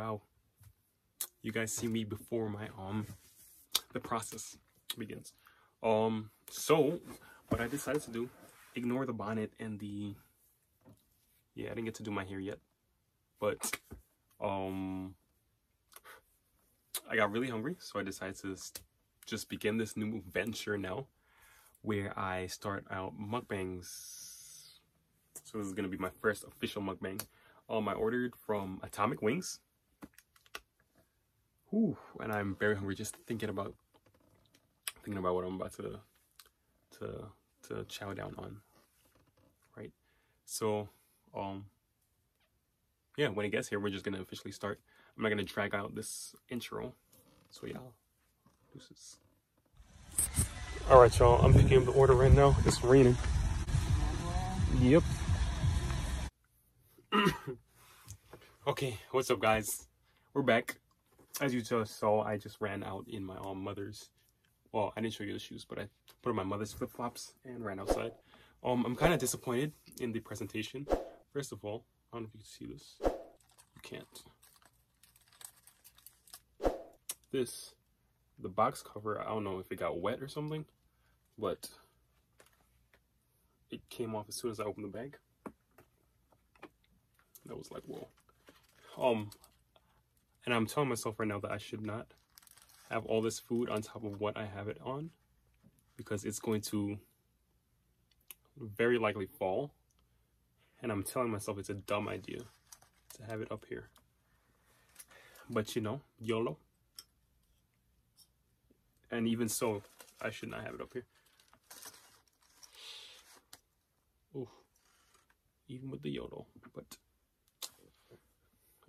wow. You guys see me before my um the process begins. Um so what I decided to do, ignore the bonnet and the yeah, I didn't get to do my hair yet. But um I got really hungry, so I decided to just begin this new venture now where I start out mukbangs. So this is gonna be my first official mukbang. Um, I ordered from Atomic Wings. Whew, and I'm very hungry just thinking about thinking about what I'm about to to to chow down on. Right. So um yeah, when it gets here, we're just gonna officially start. I'm not gonna drag out this intro. So yeah, deuces. All right, y'all. I'm picking up the order right now. It's raining. Yep. okay, what's up, guys? We're back. As you just saw, I just ran out in my um, mother's. Well, I didn't show you the shoes, but I put on my mother's flip flops and ran outside. Um, I'm kind of disappointed in the presentation. First of all, I don't know if you can see this. You can't. This, the box cover, I don't know if it got wet or something, but it came off as soon as I opened the bag. That was like, whoa. Um, and I'm telling myself right now that I should not have all this food on top of what I have it on because it's going to very likely fall. And I'm telling myself it's a dumb idea to have it up here. But you know, YOLO. And even so, I should not have it up here. Ooh. Even with the YOLO, but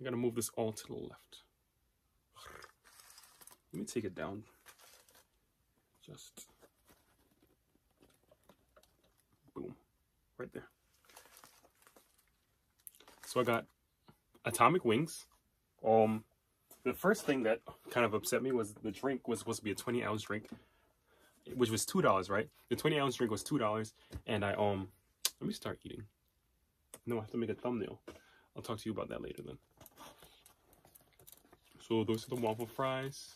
I gotta move this all to the left. Let me take it down. Just boom, right there. So I got atomic wings. Um, the first thing that kind of upset me was the drink was supposed to be a 20 ounce drink, which was two dollars, right? The 20 ounce drink was two dollars, and I um, let me start eating. No, I have to make a thumbnail. I'll talk to you about that later then. So those are the waffle fries.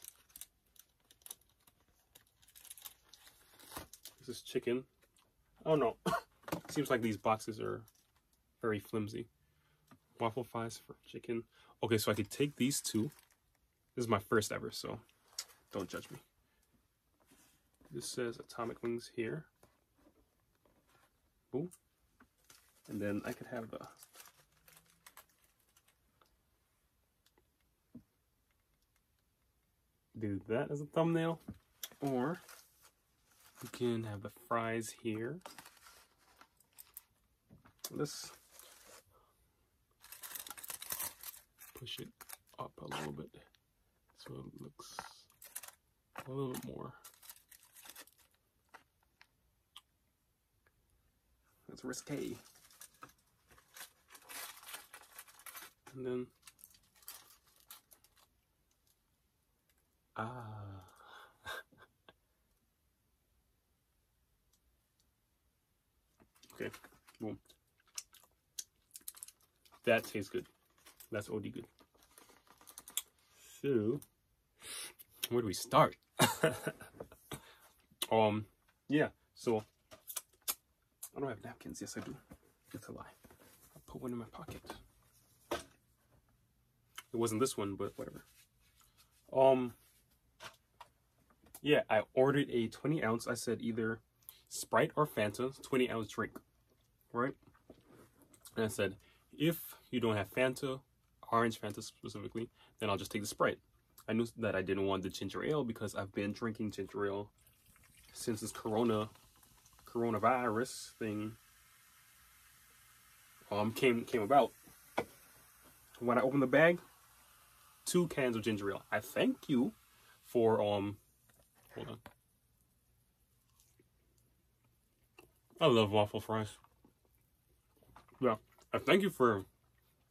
This is chicken. Oh don't. Seems like these boxes are very flimsy. Waffle fries for chicken. Okay, so I could take these two. This is my first ever, so don't judge me. This says Atomic Wings here. Boom. And then I could have the do that as a thumbnail. Or you can have the fries here. Let's push it up a little bit so it looks a little bit more. That's risque. And then Ah. okay, boom. That tastes good. That's OD good. So, where do we start? um, yeah, so, I don't have napkins. Yes, I do. That's a lie. I put one in my pocket. It wasn't this one, but whatever. Um, yeah, I ordered a 20 ounce. I said either Sprite or Fanta, 20 ounce drink, right? And I said, if you don't have Fanta, orange Fanta specifically, then I'll just take the Sprite. I knew that I didn't want the ginger ale because I've been drinking ginger ale since this corona coronavirus thing um came came about. When I opened the bag, two cans of ginger ale. I thank you for um Hold on. I love waffle fries. Yeah, I thank you for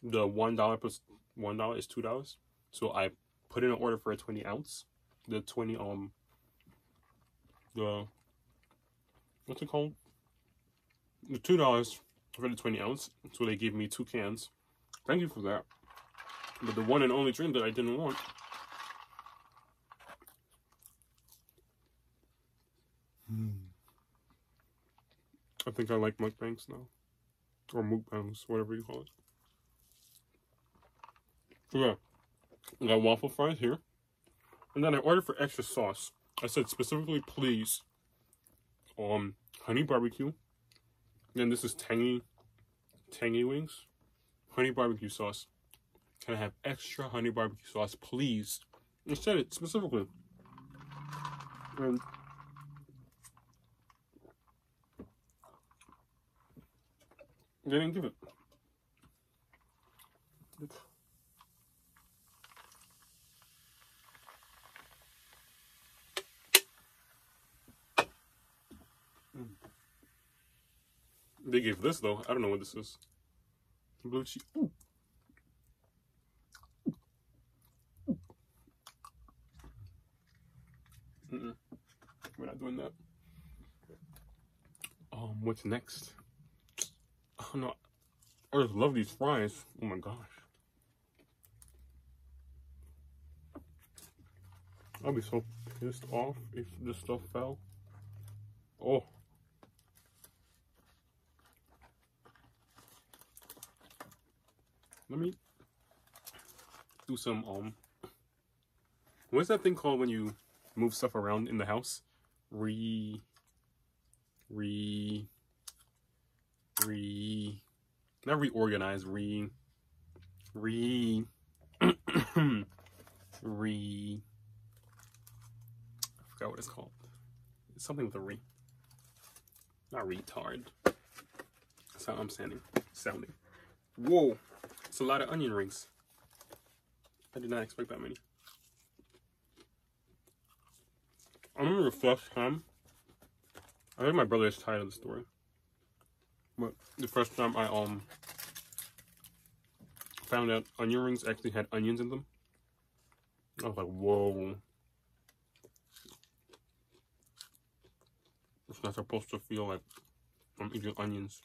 the one dollar plus one dollar is two dollars. So I put in an order for a twenty ounce. The twenty um the what's it called? The two dollars for the twenty ounce. So they gave me two cans. Thank you for that. But the one and only drink that I didn't want. Hmm. I think I like mukbangs now. Or mukbangs, whatever you call it. Yeah. I got waffle fries here. And then I ordered for extra sauce. I said specifically, please, um, honey barbecue. And this is tangy, tangy wings. Honey barbecue sauce. Can I have extra honey barbecue sauce, please? I said it specifically. And they didn't give it. They gave this though. I don't know what this is. Blue cheese. Ooh. Mm -mm. We're not doing that. Um, what's next? I just love these fries. Oh my gosh. I'll be so pissed off if this stuff fell. Oh. Let me do some, um, what's that thing called when you move stuff around in the house? Re, re, re, not reorganize, re, re, re, I forgot what it's called. It's something with a re. Not retard. That's how I'm sounding. Sounding. Whoa. It's a lot of onion rings. I did not expect that many. I'm gonna first time. I think my brother is tired of the story. But the first time I um found out onion rings actually had onions in them, I was like, whoa. It's not supposed to feel like I'm eating onions.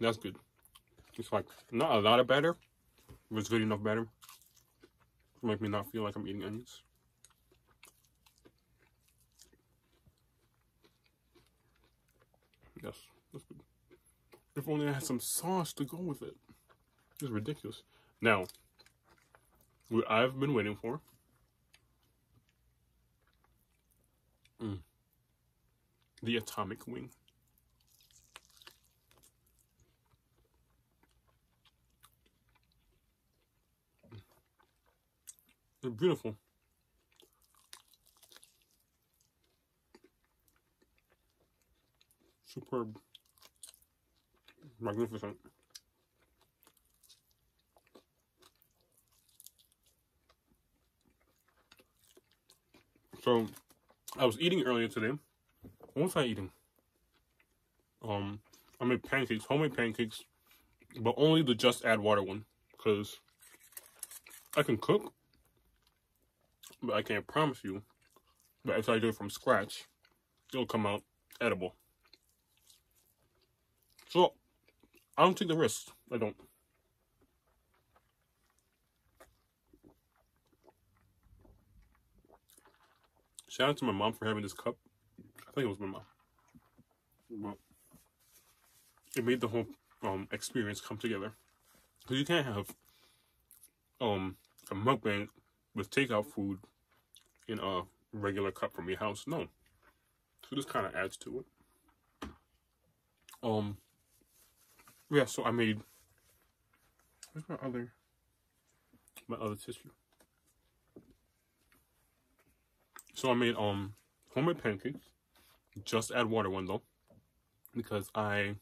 That's good. It's like not a lot of batter, but it's good enough batter to make me not feel like I'm eating onions. Yes, that's good. If only I had some sauce to go with it. It's ridiculous. Now, what I've been waiting for. Mm, the atomic wing. They're beautiful. Superb. Magnificent. So, I was eating earlier today. What was I eating? Um, I made pancakes, homemade pancakes, but only the just add water one, because I can cook, but I can't promise you that if I do it from scratch, it'll come out edible. So, I don't take the risk. I don't. Shout out to my mom for having this cup. I think it was my mom. But it made the whole um, experience come together. Because you can't have um, a mukbang with takeout food in a regular cup from your house. No. So this kind of adds to it. Um, yeah, so I made, where's my other, my other tissue? So I made, um, homemade pancakes. Just add water one though. Because I,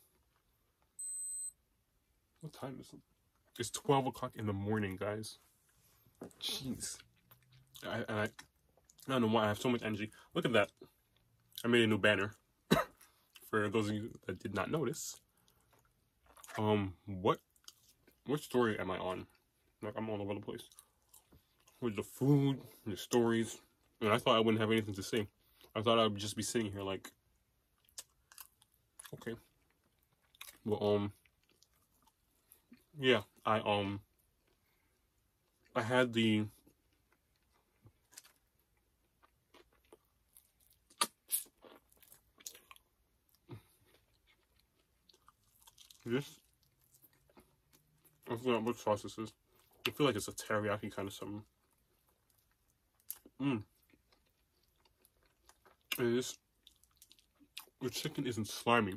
what time is it? It's 12 o'clock in the morning, guys. Jeez. I, I, I don't know why I have so much energy. Look at that. I made a new banner. For those of you that did not notice. Um, what, what story am I on? Like, I'm all over the place. With the food, the stories. And I thought I wouldn't have anything to say. I thought I would just be sitting here like, okay. Well, um, yeah, I, um, I had the this I forgot what sauce this is. I feel like it's a teriyaki kind of something. Mmm. And this the chicken isn't slimy.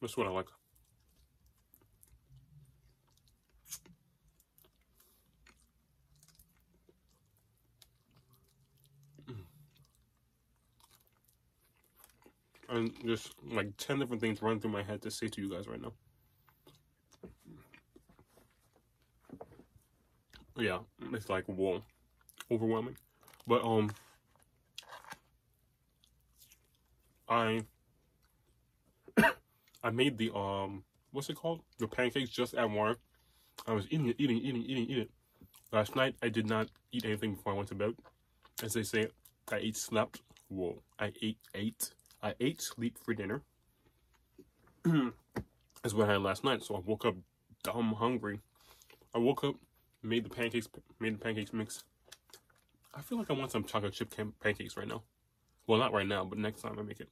That's what I like. Just like 10 different things run through my head to say to you guys right now. Yeah, it's like whoa, overwhelming. But um, I I made the um, what's it called? The pancakes just at work. I was eating it, eating, eating, eating, eating. Last night I did not eat anything before I went to bed. As they say, I ate, slept. Whoa, I ate, ate I ate sleep for dinner. That's what I had last night. So I woke up dumb hungry. I woke up, made the pancakes, made the pancakes mix. I feel like I want some chocolate chip pancakes right now. Well, not right now, but next time I make it.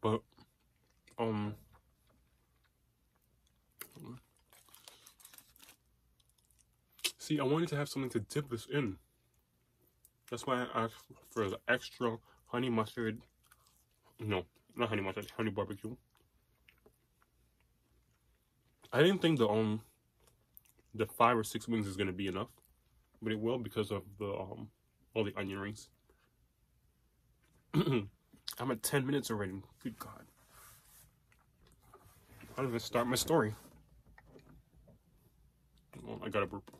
But, um, see, I wanted to have something to dip this in. That's why I asked for the extra honey mustard no, not honey mustard, honey barbecue. I didn't think the um the five or six wings is gonna be enough, but it will because of the um all the onion rings. I'm at ten minutes already. Good God. How did I start my story? Oh, I got a burp.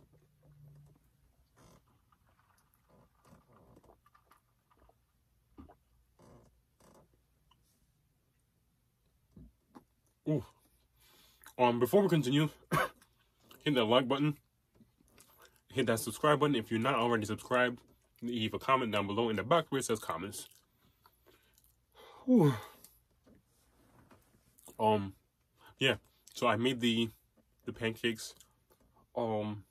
Ooh. Um, before we continue, hit that like button, hit that subscribe button if you're not already subscribed. Leave a comment down below in the box where it says comments. Ooh. Um, yeah. So I made the the pancakes. Um,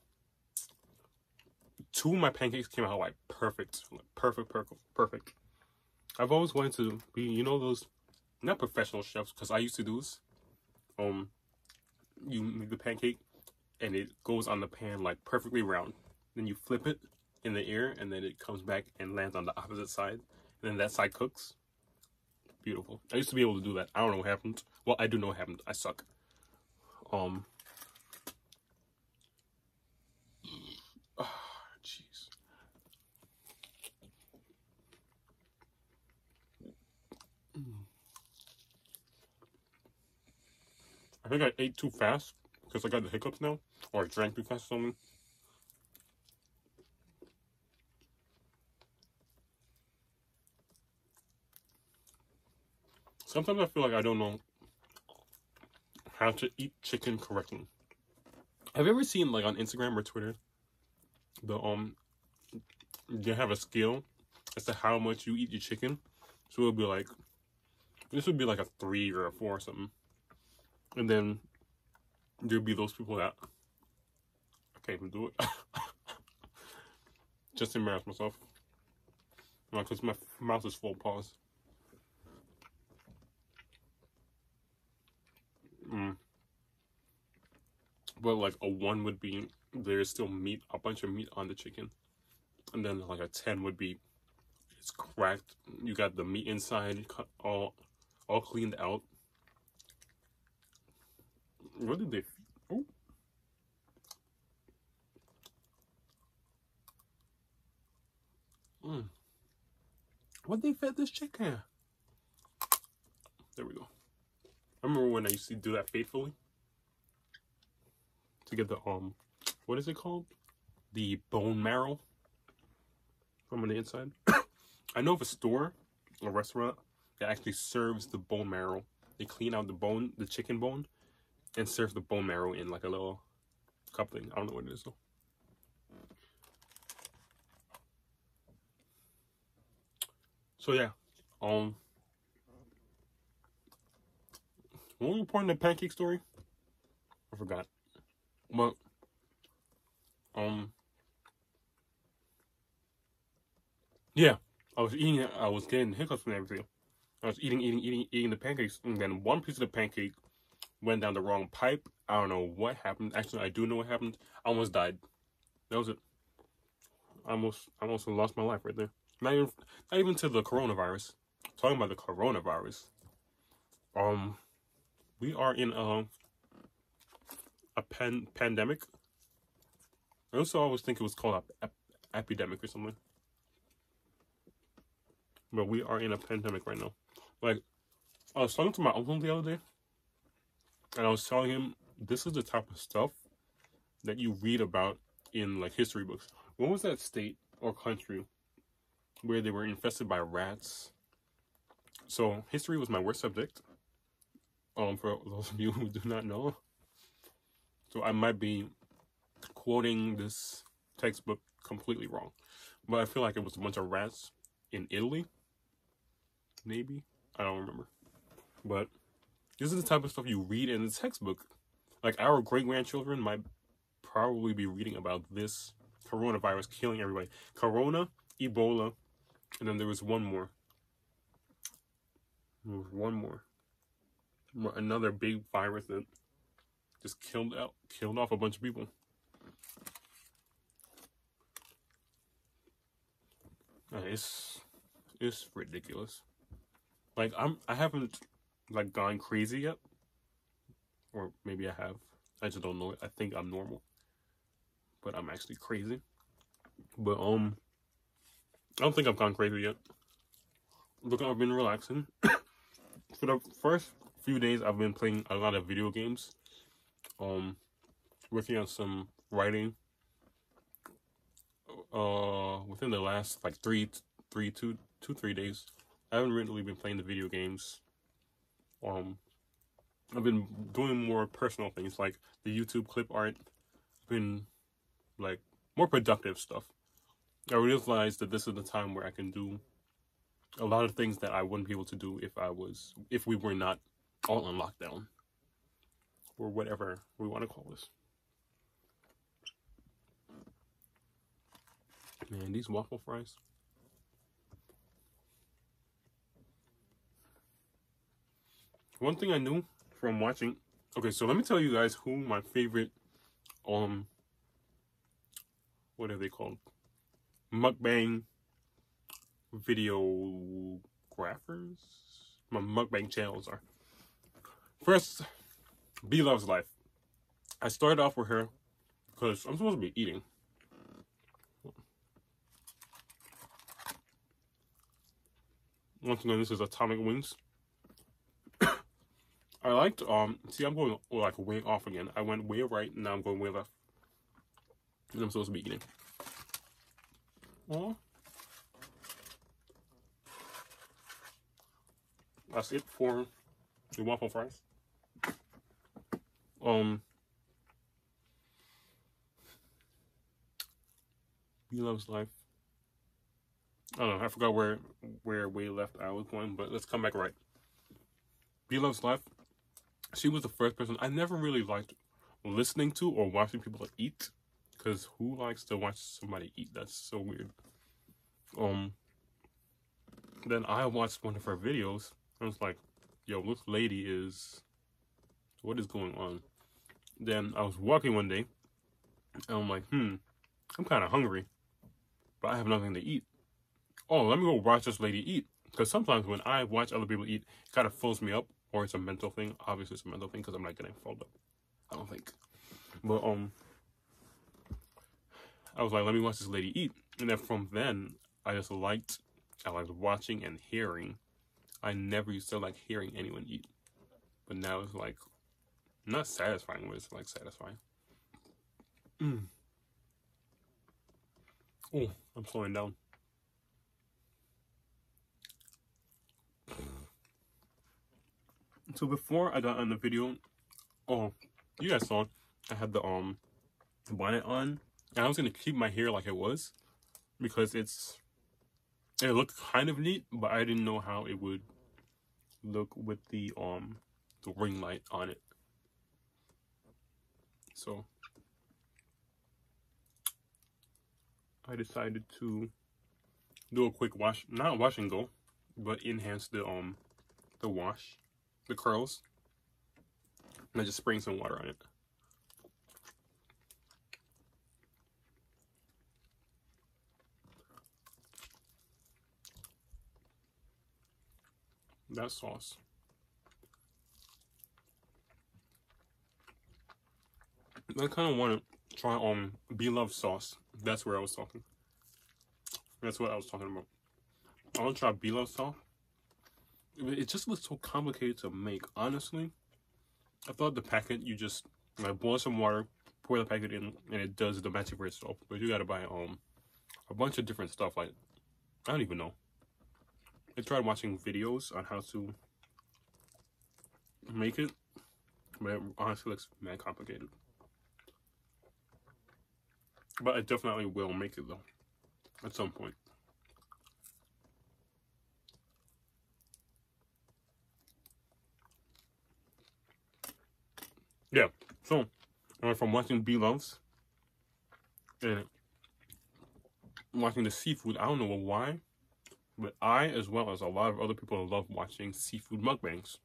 two of my pancakes came out like perfect, like perfect, perfect, perfect. I've always wanted to be, you know, those not professional chefs because I used to do this um you make the pancake and it goes on the pan like perfectly round. Then you flip it in the air and then it comes back and lands on the opposite side. And then that side cooks. Beautiful. I used to be able to do that. I don't know what happened. Well, I do know what happened. I suck. Um I think I ate too fast because I got the hiccups now, or I drank too fast or something. Sometimes I feel like I don't know how to eat chicken correctly. Have you ever seen like on Instagram or Twitter the um they have a scale as to how much you eat your chicken? So it'll be like this would be like a three or a four or something. And then there'd be those people that I can't even do it. Just embarrass myself. Because my mouth is full. Pause. Mm. But like a one would be there's still meat, a bunch of meat on the chicken, and then like a ten would be it's cracked. You got the meat inside, cut all all cleaned out, what did they? Oh. Mm. What they fed this chicken? There we go. I remember when I used to do that faithfully to get the um, what is it called? The bone marrow from the inside. I know of a store, a restaurant that actually serves the bone marrow. They clean out the bone, the chicken bone, and serve the bone marrow in like a little cup thing. I don't know what it is though. So yeah, um, what was the point of the pancake story? I forgot. But um yeah, I was eating. I was getting hiccups and everything. I was eating, eating, eating, eating the pancakes, and then one piece of the pancake went down the wrong pipe. I don't know what happened. Actually, I do know what happened. I almost died. That was it. I almost, I almost lost my life right there. Not even, not even to the coronavirus. Talking about the coronavirus. Um, we are in a a pan pandemic. I also always think it was called a ep epidemic or something. But we are in a pandemic right now. Like, I was talking to my uncle the other day, and I was telling him this is the type of stuff that you read about in like history books. What was that state or country where they were infested by rats? So history was my worst subject. Um, for those of you who do not know, so I might be quoting this textbook completely wrong, but I feel like it was a bunch of rats in Italy. Maybe I don't remember, but this is the type of stuff you read in the textbook. Like our great grandchildren might probably be reading about this coronavirus killing everybody. Corona, Ebola, and then there was one more. There was one more. Another big virus that just killed out, killed off a bunch of people. It's it's ridiculous. Like I'm, I haven't like gone crazy yet, or maybe I have. I just don't know it. I think I'm normal, but I'm actually crazy. But um, I don't think I've gone crazy yet. Look, I've been relaxing. For the first few days, I've been playing a lot of video games. Um, working on some writing. Uh, within the last like three, three, two, two, three days, I haven't really been playing the video games um, I've been doing more personal things like the YouTube clip art. I've been like more productive stuff. I realized that this is the time where I can do a lot of things that I wouldn't be able to do if I was if we were not all on lockdown or whatever we want to call this. Man, these waffle fries. One thing I knew from watching. Okay, so let me tell you guys who my favorite, um, what are they called? Mukbang videographers? My mukbang channels are. First, B Loves Life. I started off with her because I'm supposed to be eating. Once again, this is Atomic Wings. I liked, um, see, I'm going like way off again. I went way right, now I'm going way left. And I'm supposed to be eating. Oh. That's it for the waffle fries. Um, B loves life. I don't know. I forgot where where way left I was going, but let's come back right. B loves life she was the first person I never really liked listening to or watching people eat because who likes to watch somebody eat? That's so weird. Um, then I watched one of her videos. I was like, "Yo, this lady is, what is going on?" Then I was walking one day, and I'm like, "Hmm, I'm kind of hungry, but I have nothing to eat. Oh, let me go watch this lady eat." Because sometimes when I watch other people eat, it kind of fills me up or it's a mental thing. Obviously, it's a mental thing because I'm not getting followed up. I don't think. But um, I was like, let me watch this lady eat, and then from then, I just liked, I liked watching and hearing. I never used to like hearing anyone eat, but now it's like not satisfying, but it's like satisfying. Mm. Oh, I'm slowing down. So before I got on the video, oh, you guys saw I had the um bonnet on, and I was gonna keep my hair like it was because it's it looked kind of neat, but I didn't know how it would look with the um the ring light on it. So I decided to do a quick wash, not wash and go, but enhance the um the wash, the curls. And I just spraying some water on it. That sauce. I kind of want to try um, on Bloves sauce. That's where I was talking. That's what I was talking about. I want to try Bloves sauce. It just looks so complicated to make. Honestly, I thought the packet you just like boil some water, pour the packet in, and it does the magic for itself. But you got to buy um a bunch of different stuff. Like I don't even know. I tried watching videos on how to make it, but it honestly looks mad complicated. But I definitely will make it though, at some point. Yeah, so uh, from watching B Bloves and watching the seafood, I don't know why, but I, as well as a lot of other people, love watching seafood mukbangs.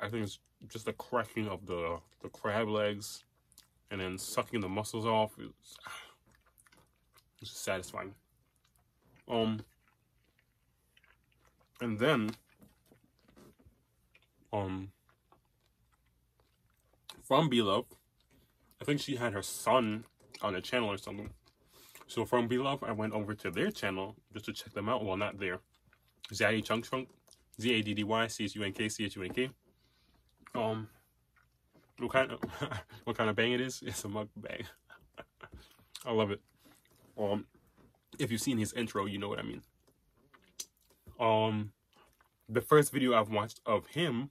I think it's just the cracking of the the crab legs and then sucking the muscles off. It's, it's satisfying. Um, and then, um, from Bloves, I think she had her son on the channel or something. So from Bloves, I went over to their channel just to check them out. Well, not there. Zaddy Chunk Chunk. Z-A-D-D-Y C-H-U-N-K C-H-U-N-K. Um, what kind of what kind of bang it is? It's a mug bang. I love it. Um, if you've seen his intro, you know what I mean. Um, the first video I've watched of him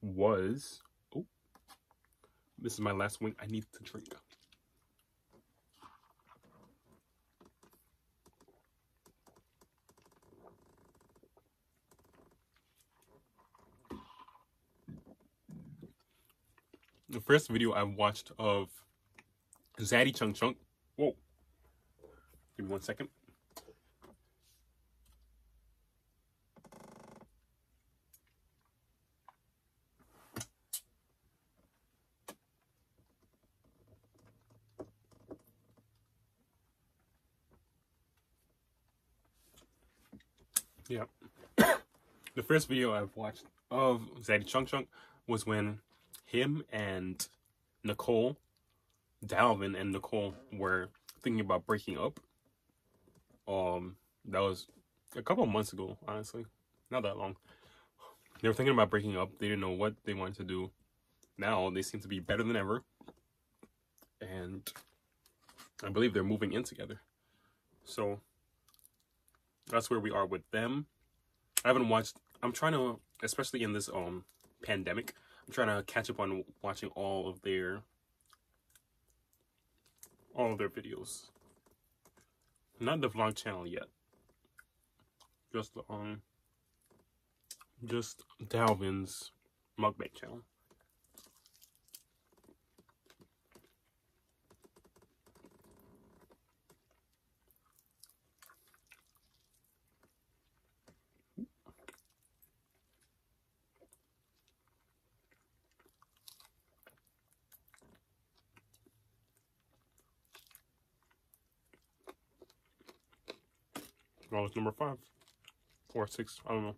was this is my last wink. I need to drink. the first video I watched of Zaddy Chunk Chunk. Whoa. Give me one second. Yeah. the first video I've watched of Zaddy Chunk Chunk was when him and Nicole, Dalvin and Nicole were thinking about breaking up. Um, that was a couple months ago, honestly, not that long. They were thinking about breaking up. They didn't know what they wanted to do. Now they seem to be better than ever, and I believe they're moving in together. So that's where we are with them. I haven't watched. I'm trying to, especially in this um pandemic, I'm trying to catch up on watching all of their all of their videos. Not the vlog channel yet. Just the um just Dalvin's mukbang channel. It's number five. Or six, I don't know.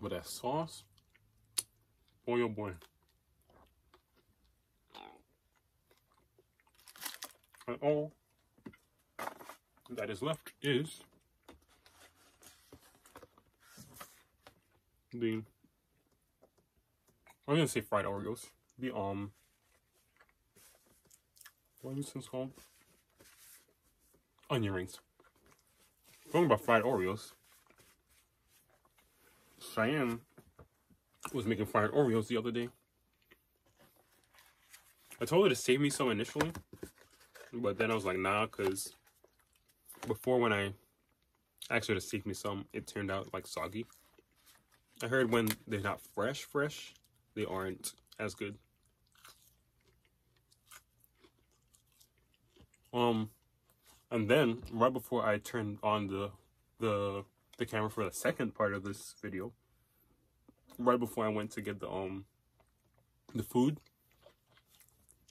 But that sauce, boy oh boy. And all that is left is the I'm gonna say fried Oreos. The um what is this called? Onion rings. Talking about fried Oreos. Cheyenne was making fried Oreos the other day. I told her to save me some initially, but then I was like, nah, because before when I asked her to save me some, it turned out like soggy. I heard when they're not fresh, fresh, they aren't as good. Um, and then right before I turned on the the the camera for the second part of this video, right before I went to get the um the food,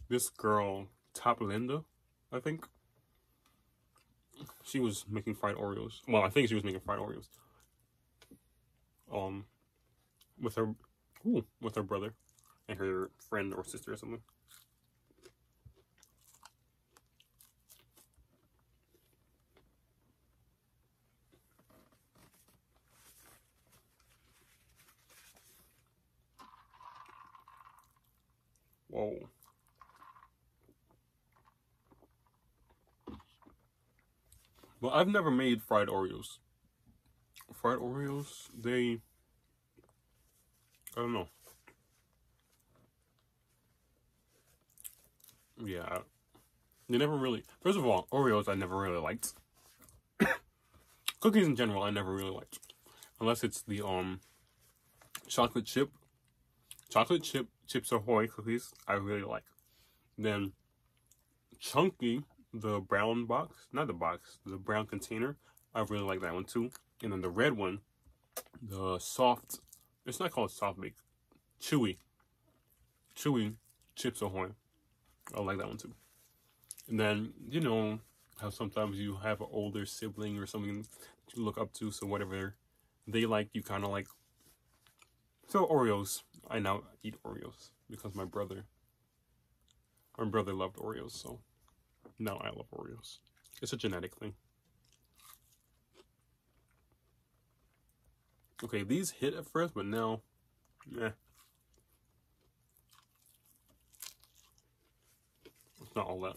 this girl Top Linda, I think, she was making fried Oreos. Well, I think she was making fried Oreos. Um, with her, ooh, with her brother and her friend or sister or something. Whoa. Well, I've never made fried Oreos. Fried Oreos, they. I don't know. Yeah. They never really. First of all, Oreos I never really liked. Cookies in general, I never really liked. Unless it's the um chocolate chip. Chocolate chip Chips Ahoy cookies, I really like. Then Chunky the brown box, not the box, the brown container. I really like that one too. And then the red one, the soft, it's not called soft bake, chewy, chewy chips ahoy. I like that one too. And then, you know, how sometimes you have an older sibling or something to look up to, so whatever they like, you kind of like. So Oreos, I now eat Oreos because my brother, my brother loved Oreos, so now I love Oreos. It's a genetic thing. Okay, these hit at first, but now, eh. It's not all that.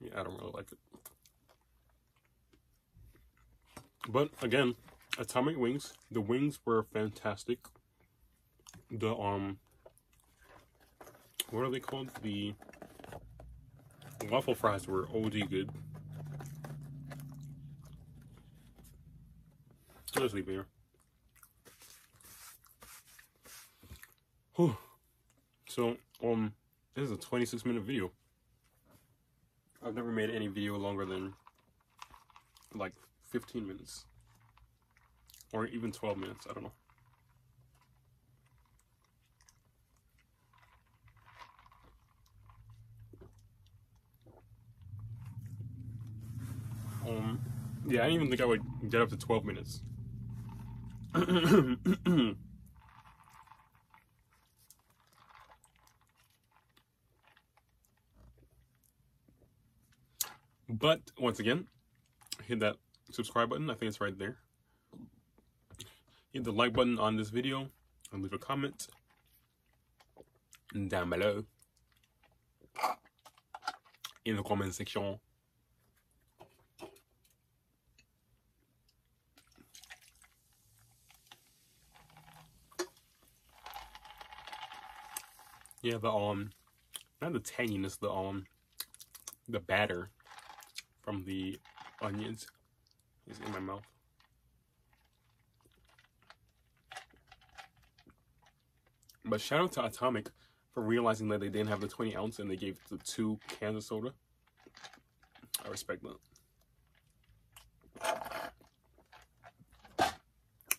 Yeah, I don't really like it. But again, Atomic Wings, the wings were fantastic. The um what are they called? The waffle fries were OD good. Let's leave here. Whew. So, um, this is a 26 minute video. I've never made any video longer than like 15 minutes. Or even 12 minutes, I don't know. Um, yeah, I didn't even think I would get up to 12 minutes. but once again, hit that subscribe button. I think it's right there. Hit the like button on this video and leave a comment down below in the comment section. Yeah, the um, not the tanginess, the um, the batter from the onions is in my mouth. But shout out to Atomic for realizing that they didn't have the 20 ounce and they gave the two cans of soda. I respect that.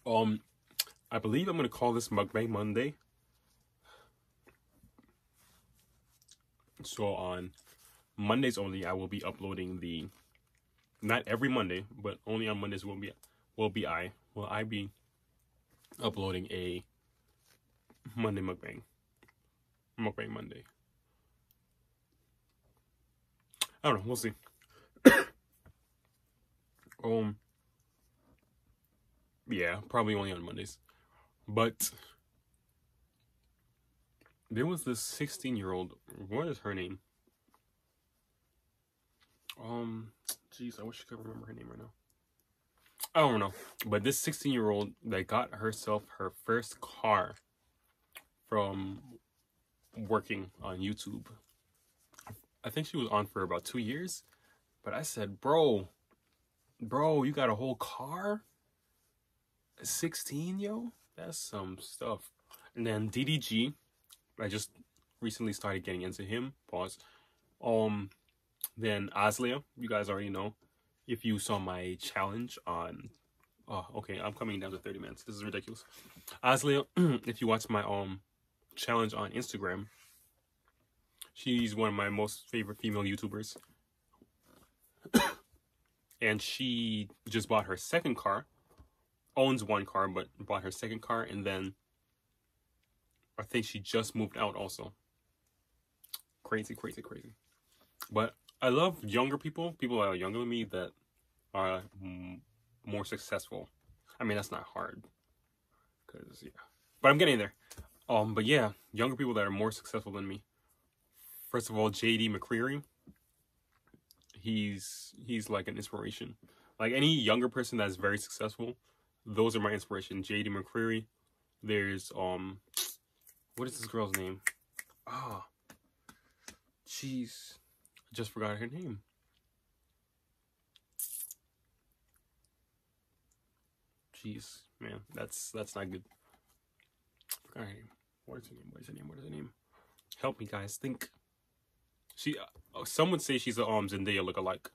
Um, I believe I'm gonna call this Mukbang Monday. So on Mondays only, I will be uploading the not every Monday, but only on Mondays will be will be I will I be uploading a Monday mukbang. Mukbang Monday. I don't know, we'll see. um yeah, probably only on Mondays. But there was this 16 year old. What is her name? Um, jeez, I wish I could remember her name right now. I don't know, but this 16 year old that got herself her first car from working on YouTube. I think she was on for about two years, but I said, bro, bro, you got a whole car? 16, yo. That's some stuff. And then DDG, I just recently started getting into him. Pause. Um, then Aslia, you guys already know. If you saw my challenge on, oh, okay, I'm coming down to 30 minutes. This is ridiculous. Aslia, if you watch my um challenge on Instagram, she's one of my most favorite female YouTubers. and she just bought her second car, owns one car, but bought her second car, and then I think she just moved out also. Crazy, crazy, crazy. But I love younger people, people that are younger than me that are more successful. I mean, that's not hard, cause yeah. But I'm getting there. Um, but yeah, younger people that are more successful than me. First of all, JD McCrary. He's he's like an inspiration. Like any younger person that's very successful, those are my inspiration. JD McCrary. There's um, what is this girl's name? Ah, oh, jeez I just forgot her name. Jeez, man, that's that's not good. Forgot her name. What is her name? What is her name? What is her name? Help me, guys. Think. She. Uh, some would say she's a um Zendaya look-alike.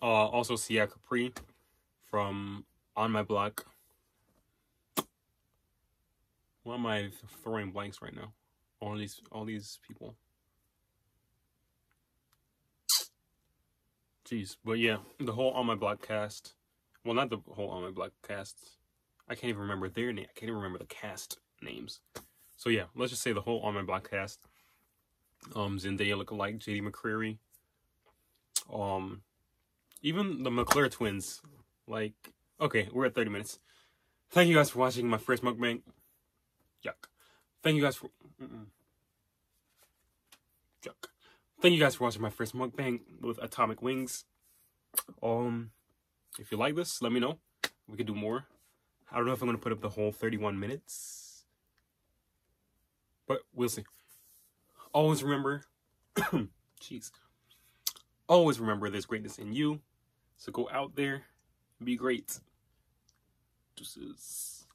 Uh, also Sierra Capri from On My Block. Why am I throwing blanks right now? All these, all these people. Jeez, but yeah, the whole On My Block cast. Well, not the whole On My Block cast. I can't even remember their name. I can't even remember the cast names. So yeah, let's just say the whole On My Block cast. Um, Zendaya look alike, JD McCrary. Um, even the McClure twins. Like, okay, we're at 30 minutes. Thank you guys for watching my first mukbang. Yuck. Thank you guys for... Mm -mm. Yuck. Thank you guys for watching my first mukbang with Atomic Wings. Um, if you like this, let me know. We could do more. I don't know if I'm going to put up the whole 31 minutes. But we'll see. Always remember, jeez. Always remember there's greatness in you. So go out there, be great. Deuces.